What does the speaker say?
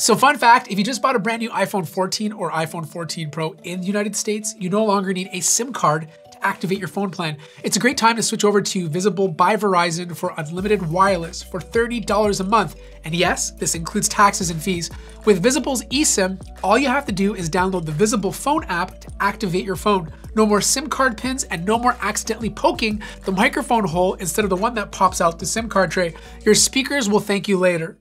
So fun fact, if you just bought a brand new iPhone 14 or iPhone 14 Pro in the United States, you no longer need a SIM card to activate your phone plan. It's a great time to switch over to Visible by Verizon for unlimited wireless for $30 a month. And yes, this includes taxes and fees. With Visible's eSIM, all you have to do is download the Visible phone app to activate your phone. No more SIM card pins and no more accidentally poking the microphone hole instead of the one that pops out the SIM card tray. Your speakers will thank you later.